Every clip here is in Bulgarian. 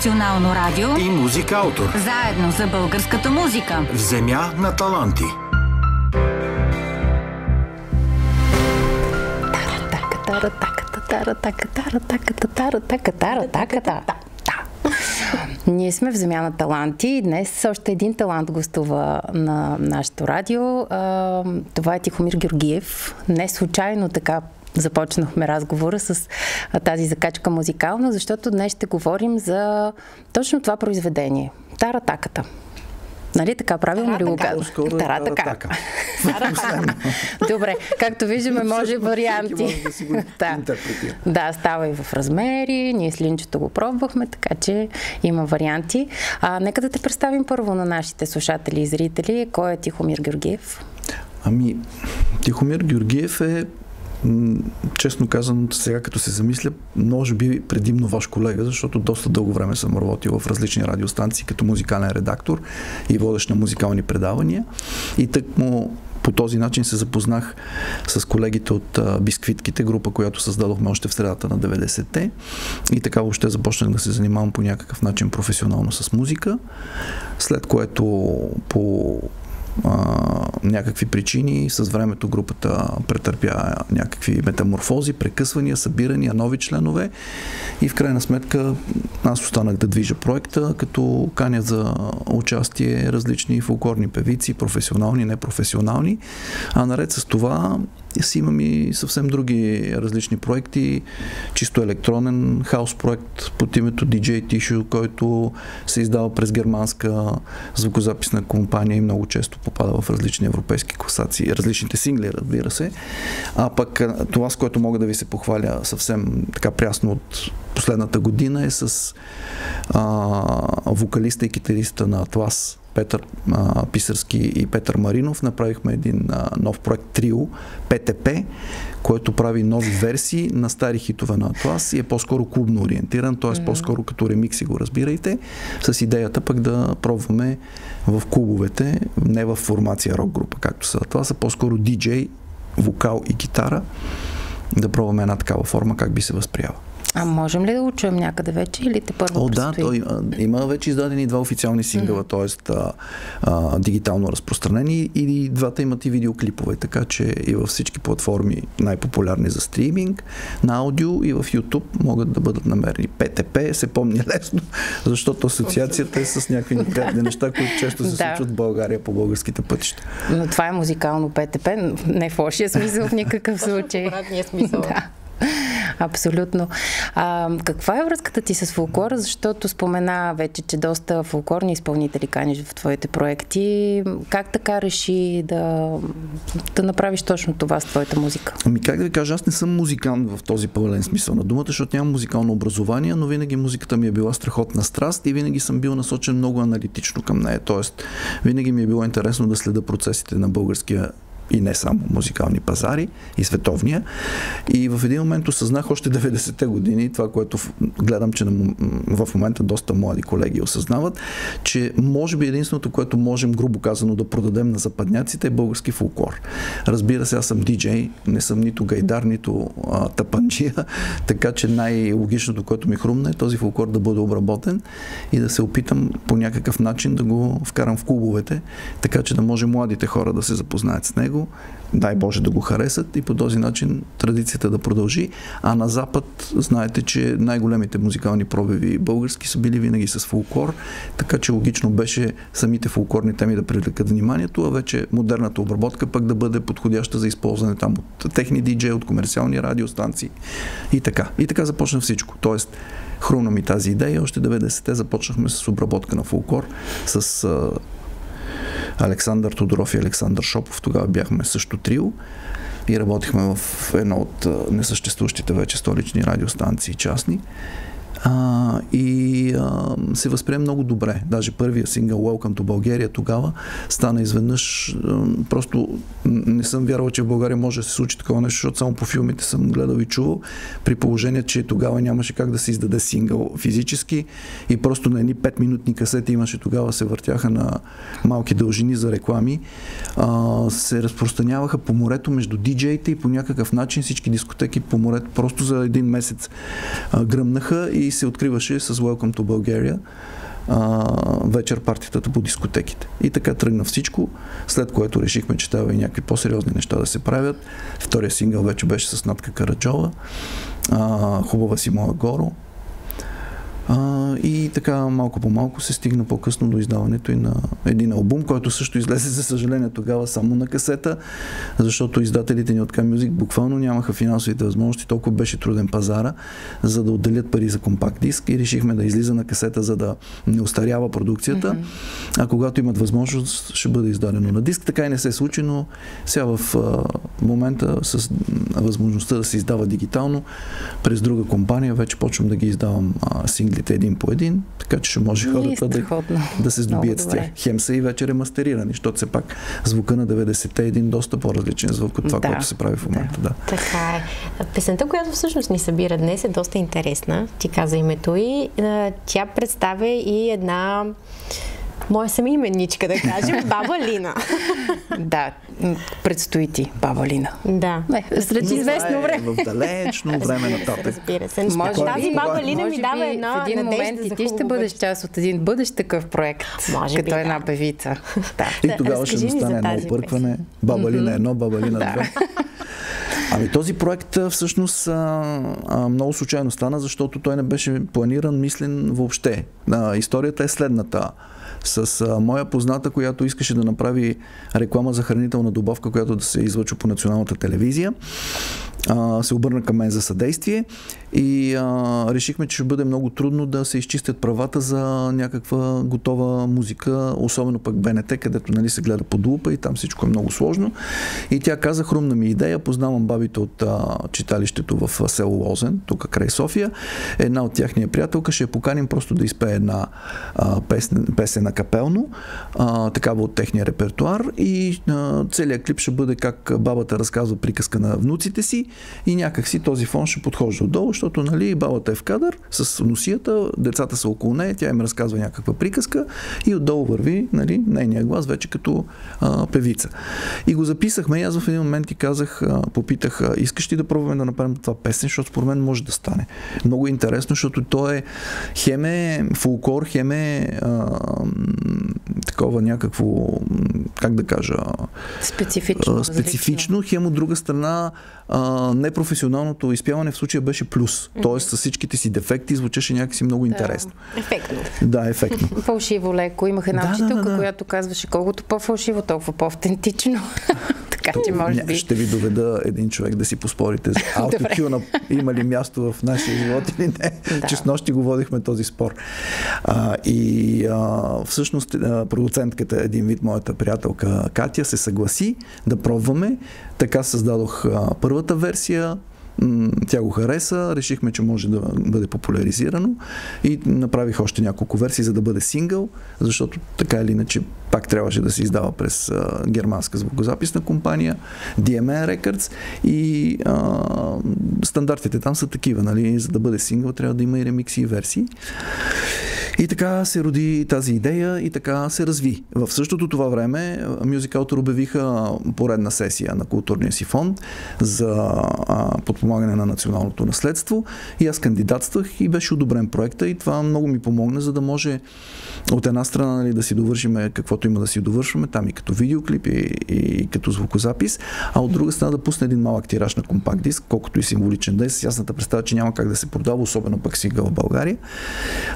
национално радио и музикаутор. Заедно за българската музика. В земя на таланти. Ние сме в Земя на таланти и днес още един талант гостува на нашето радио. Това е Тихомир Георгиев. Не случайно така започнахме разговора с тази закачка музикална, защото днес ще говорим за точно това произведение. Таратаката. Нали така, правилно ли го казвам? Таратака. Добре, както виждаме, може варианти. да. да, става и в размери. Ние с Линчето го пробвахме, така че има варианти. А, нека да те представим първо на нашите слушатели и зрители. Кой е Тихомир Георгиев? Ами, Тихомир Георгиев е честно казано, сега като се замисля, може би предимно ваш колега, защото доста дълго време съм работил в различни радиостанции като музикален редактор и водещ на музикални предавания. И тък му по този начин се запознах с колегите от Бисквитките, група, която създадохме още в средата на 90-те. И така въобще започнах да се занимавам по някакъв начин професионално с музика. След което по а, някакви причини. С времето групата претърпя някакви метаморфози, прекъсвания, събирания, нови членове и в крайна сметка аз останах да движа проекта, като каня за участие различни фолклорни певици, професионални, непрофесионални. А наред с това си имам и съвсем други различни проекти. Чисто електронен хаос проект под името DJ Tissue, който се издава през германска звукозаписна компания и много често попада в различни европейски класации. Различните сингли, разбира се. А пък това, с което мога да ви се похваля съвсем така прясно от последната година е с а, вокалиста и китариста на Атлас Петър а, Писарски и Петър Маринов направихме един а, нов проект Трио, ПТП, който прави нови версии на стари хитове на Атлас и е по-скоро клубно ориентиран, т.е. Mm-hmm. по-скоро като ремикси го разбирайте, с идеята пък да пробваме в клубовете, не в формация рок група, както са Атлас, а по-скоро диджей, вокал и гитара, да пробваме една такава форма, как би се възприява. А можем ли да го чуем някъде вече или те първо О, да, той, а, има вече издадени два официални сингъла, mm-hmm. т.е. дигитално разпространени и двата имат и видеоклипове, така че и във всички платформи най-популярни за стриминг, на аудио и в YouTube могат да бъдат намерени. ПТП се помни лесно, защото асоциацията е с някакви неприятни неща, които често се случват в България по българските пътища. Но това е музикално ПТП, не в лошия смисъл в никакъв случай. смисъл. да. Абсолютно. А, каква е връзката ти с фолклора? Защото спомена вече, че доста фолклорни изпълнители каниш в твоите проекти. Как така реши да, да направиш точно това с твоята музика? Ами как да ви кажа, аз не съм музикант в този пълен смисъл на думата, защото нямам музикално образование, но винаги музиката ми е била страхотна страст и винаги съм бил насочен много аналитично към нея. Тоест, винаги ми е било интересно да следа процесите на българския и не само музикални пазари, и световния. И в един момент осъзнах още 90-те години, това, което гледам, че в момента доста млади колеги осъзнават, че може би единственото, което можем, грубо казано, да продадем на западняците е български фолклор. Разбира се, аз съм диджей, не съм нито гайдар, нито а, така че най-логичното, което ми хрумна е този фолклор да бъде обработен и да се опитам по някакъв начин да го вкарам в клубовете, така че да може младите хора да се запознаят с него него, дай Боже да го харесат и по този начин традицията да продължи. А на Запад знаете, че най-големите музикални пробиви български са били винаги с фулклор, така че логично беше самите фулклорни теми да привлекат вниманието, а вече модерната обработка пък да бъде подходяща за използване там от техни диджеи, от комерциални радиостанции и така. И така започна всичко. Тоест, хрумна ми тази идея. Още 90-те започнахме с обработка на фулклор, с Александър Тодоров и Александър Шопов. Тогава бяхме също трио и работихме в едно от несъществуващите вече столични радиостанции частни а, и а, се възприема много добре. Даже първия сингъл Welcome to България тогава стана изведнъж. А, просто не съм вярвал, че в България може да се случи такова нещо, защото само по филмите съм гледал и чувал, при положение, че тогава нямаше как да се издаде сингъл физически и просто на едни 5-минутни касети имаше тогава се въртяха на малки дължини за реклами. А, се разпространяваха по морето между диджеите и по някакъв начин всички дискотеки по морето просто за един месец а, гръмнаха и и се откриваше с Welcome to Bulgaria вечер партитата по дискотеките. И така тръгна всичко, след което решихме, че трябва и някакви по-сериозни неща да се правят. Втория сингъл вече беше с Натка Караджова, а, Хубава си моя горо, а, и така малко по малко се стигна по-късно до издаването и на един албум, който също излезе, за съжаление, тогава само на касета, защото издателите ни от K-Music буквално нямаха финансовите възможности, толкова беше труден пазара, за да отделят пари за компакт диск и решихме да излиза на касета, за да не устарява продукцията, mm-hmm. а когато имат възможност, ще бъде издадено на диск. Така и не се случи, но сега в а, момента с възможността да се издава дигитално през друга компания, вече почвам да ги издавам а, сингли синглите един по един, така че ще може хората да, да се здобият с тях. Хем са и вече ремастерирани, защото все пак звука на 90-те е един доста по-различен звук от това, да. което се прави в момента. Да. да. Така е. Песента, която всъщност ни събира днес е доста интересна. Ти каза името и тя представя и една моя сами именничка, да кажем, Баба Лина. да, предстои ти, Баба Лина. Да. Не, след известно е време. В далечно време нататък. Разбира се. Може тази Баба Лина ми дава една в един момент и ти ще бъдеш част от един бъдещ такъв проект, Може като би, една да. певица. Да. И тогава ще настане едно объркване. Баба Лина едно, Баба Лина две. Ами този проект всъщност а, а, много случайно стана, защото той не беше планиран, мислен въобще. А, историята е следната с а, моя позната, която искаше да направи реклама за хранителна добавка, която да се излъчва по националната телевизия се обърна към мен за съдействие и а, решихме, че ще бъде много трудно да се изчистят правата за някаква готова музика, особено пък БНТ, където нали, се гледа под лупа и там всичко е много сложно. И тя каза, хрумна ми идея, познавам бабите от а, читалището в село Лозен, тук край София. Една от тях ни е приятелка, ще я поканим просто да изпее една а, песен, песен на капелно, а, такава от техния репертуар и а, целият клип ще бъде как бабата разказва приказка на внуците си и някак си този фон ще подхожда отдолу, защото нали, балата е в кадър с носията, децата са около нея, тя им разказва някаква приказка и отдолу върви нали, нейния глас вече като а, певица. И го записахме и аз в един момент ти казах, а, попитах, а, искаш ли да пробваме да направим това песен, защото според мен може да стане. Много интересно, защото то е хеме фулклор, хеме такова някакво, как да кажа, специфично, специфично хем от друга страна а, непрофесионалното изпяване в случая беше плюс. Mm-hmm. Тоест с всичките си дефекти звучеше някакси много да. интересно. Ефектно. Да, ефектно. Фалшиво леко. Имах една да, учителка, да, да, да. която казваше колкото по-фалшиво, толкова по-автентично. така че може би... Ще ви доведа един човек да си поспорите за аутотюна. Има ли място в нашия живот или не? Да. Че с нощи го водихме този спор. А, и а, всъщност продуцентката, един вид моята приятелка Катя, се съгласи да пробваме. Така създадох първата версия, тя го хареса, решихме, че може да бъде популяризирано и направих още няколко версии, за да бъде сингъл, защото така или иначе пак трябваше да се издава през а, германска звукозаписна компания, DMN Records и а, стандартите там са такива, нали? за да бъде сингъл трябва да има и ремикси и версии. И така се роди тази идея и така се разви. В същото това време Autor обявиха поредна сесия на културния си фонд за подпомагане на националното наследство и аз кандидатствах и беше одобрен проекта и това много ми помогна, за да може от една страна нали, да си довършиме каквото има да си довършваме, там и като видеоклип и, и като звукозапис, а от друга страна да пусне един малък тираж на компакт диск, колкото и символичен да е, с ясната представа, че няма как да се продава, особено пък сега в България,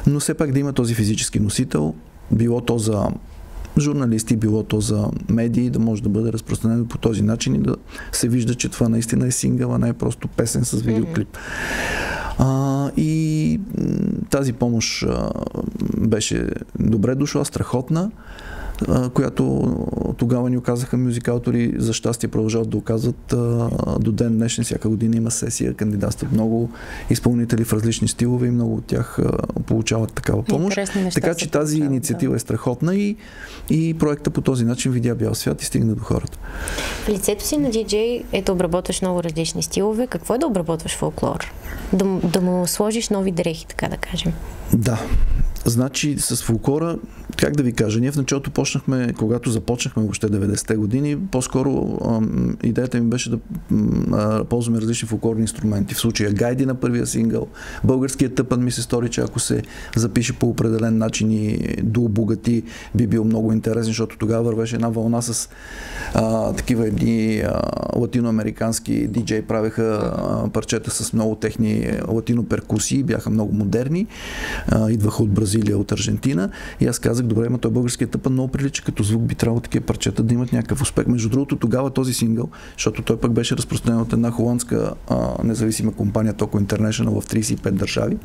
но все пак да има този физически носител, било то за журналисти, било то за медии, да може да бъде разпространено по този начин и да се вижда, че това наистина е сингъл, а не е просто песен с видеоклип. А, и тази помощ а, беше добре дошла, страхотна която тогава ни оказаха мюзикалтори. За щастие продължават да оказват до ден днешен. Всяка година има сесия, кандидатстват много изпълнители в различни стилове и много от тях получават такава помощ. Така че тази инициатива да. е страхотна и, и проекта по този начин видя бял свят и стигна до хората. В лицето си на диджей е да обработваш много различни стилове. Какво е да обработваш фолклор? Да, да му сложиш нови дрехи, така да кажем. Да. Значи с фулкора, как да ви кажа, ние в началото почнахме, когато започнахме въобще 90-те години, по-скоро ам, идеята ми беше да ам, ползваме различни фулкорни инструменти. В случая гайди на първия сингъл, българският тъпан ми се стори, че ако се запише по определен начин и дообогати, би бил много интересен, защото тогава вървеше една вълна с а, такива едни а, латиноамерикански диджей правеха а, парчета с много техни латино перкусии, бяха много модерни, а, идваха от Бразилия, от Аржентина и аз казах, добре, но той българският тъпън много прилича като звук, би трябвало такива парчета да имат някакъв успех. Между другото, тогава този сингъл, защото той пък беше разпространен от една холандска а, независима компания Toco International в 35 държави,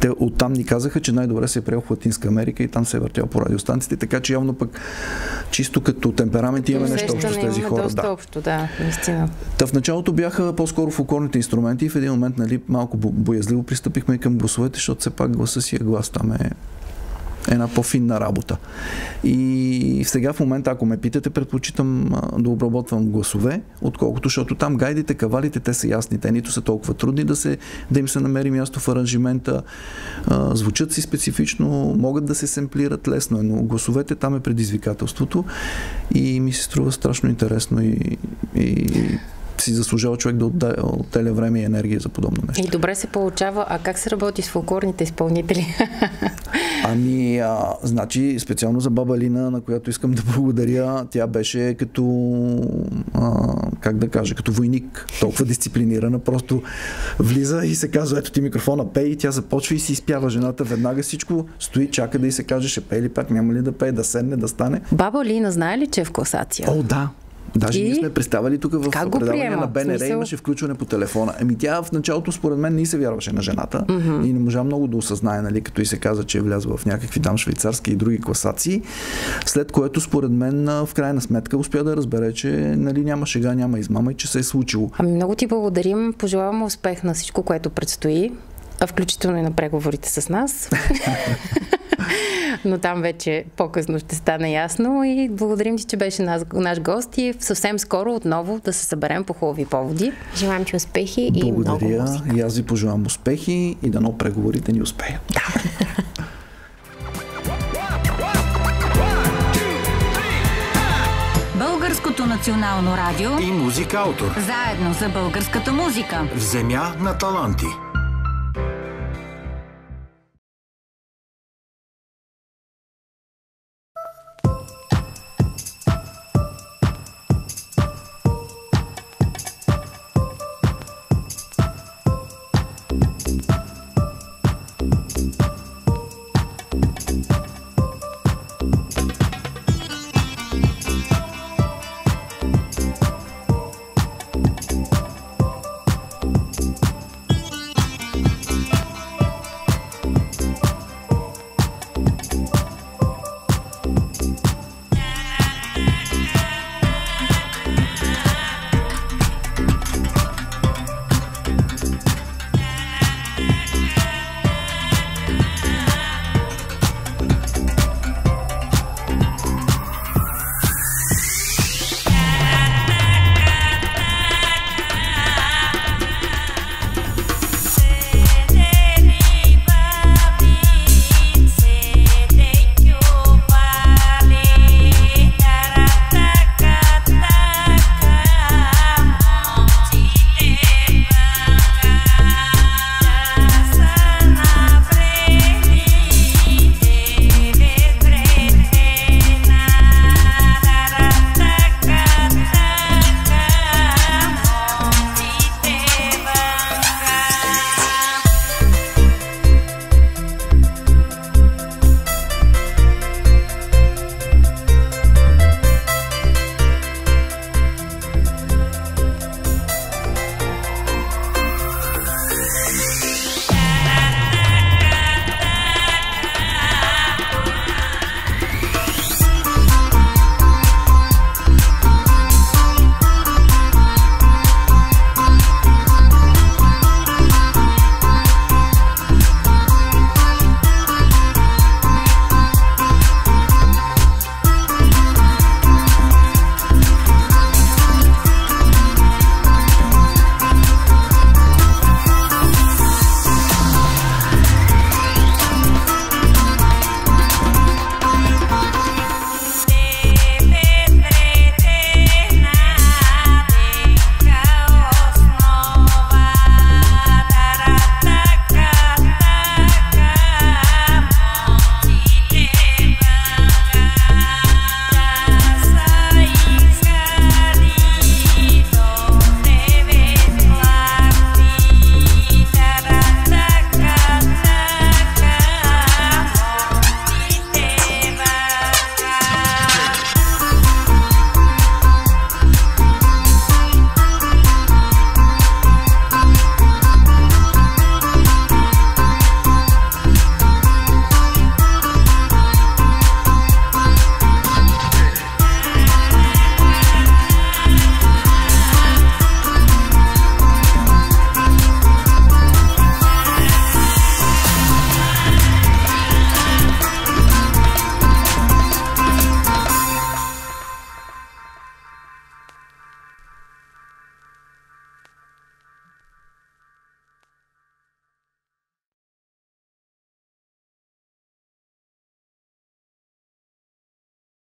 те оттам ни казаха, че най-добре се е приел в Латинска Америка и там се е въртял по радиостанциите, така че явно пък чисто като темперамент имаме нещо общо с тези хора. Доста Да. общо, да, наистина. Та в началото бяха по-скоро фолклорните инструменти и в един момент нали, малко бо- боязливо пристъпихме и към гласовете, защото все пак гласа си е глас. Там е една по-финна работа. И сега в момента, ако ме питате, предпочитам да обработвам гласове, отколкото, защото там гайдите, кавалите, те са ясни, те нито са толкова трудни да, се, да им се намери място в аранжимента, звучат си специфично, могат да се семплират лесно, но гласовете там е предизвикателството и ми се струва страшно интересно и, и си заслужава човек да отделя, време и енергия за подобно нещо. И добре се получава. А как се работи с фолклорните изпълнители? Ами, а, значи, специално за баба Лина, на която искам да благодаря, тя беше като, а, как да кажа, като войник, толкова дисциплинирана, просто влиза и се казва, ето ти микрофона, пей, и тя започва и си изпява жената веднага всичко, стои, чака да й се каже, ще пее ли пак, няма ли да пее, да седне, да стане. Баба Лина знае ли, че е в класация? О, да. Даже И? ние сме представили тук в Как предаване на БНР, Смисъл? имаше включване по телефона. Еми тя в началото според мен не се вярваше на жената и не можа много да осъзнае, нали, като и се каза, че е влязла в някакви там швейцарски и други класации. След което според мен в крайна сметка успя да разбере, че нали, няма шега, няма измама и че се е случило. Ами много ти благодарим. Пожелаваме успех на всичко, което предстои, а включително и на преговорите с нас. Но там вече по-късно ще стане ясно и благодарим ти, че беше наш, наш гост и съвсем скоро отново да се съберем по хубави поводи. Желаем ти успехи и много Благодаря музика. и аз ви пожелавам успехи и дано преговорите ни успеят. Българското национално радио и Музикаутор заедно за българската музика. в земя на таланти.